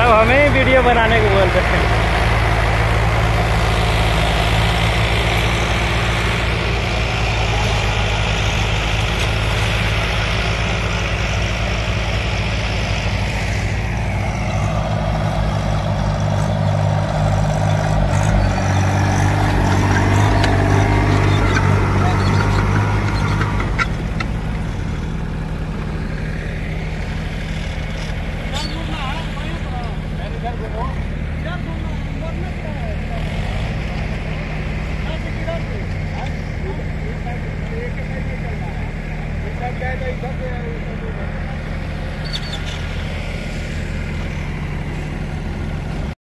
सब हमें वीडियो बनाने को बोलते हैं। Gracias.